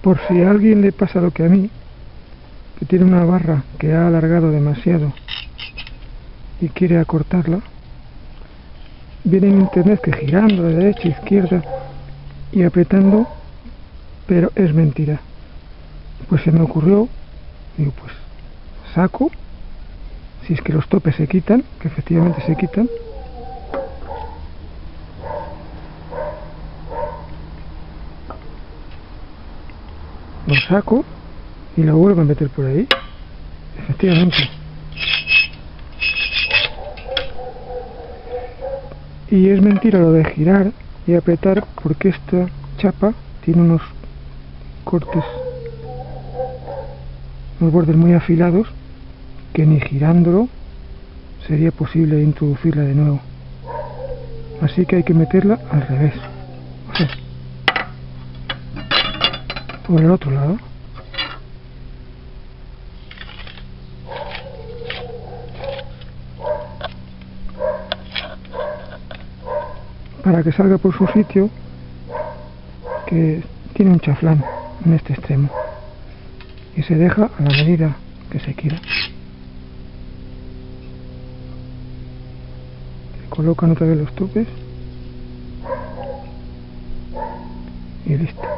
Por si a alguien le pasa lo que a mí, que tiene una barra que ha alargado demasiado y quiere acortarla, viene en internet que girando de derecha a izquierda y apretando, pero es mentira. Pues se me ocurrió, digo, pues saco, si es que los topes se quitan, que efectivamente se quitan, lo saco y lo vuelvo a meter por ahí. Efectivamente. Y es mentira lo de girar y apretar porque esta chapa tiene unos cortes unos bordes muy afilados que ni girándolo sería posible introducirla de nuevo. Así que hay que meterla al revés por el otro lado. Para que salga por su sitio que tiene un chaflán en este extremo. Y se deja a la medida que se quiera. Se colocan otra vez los topes. Y listo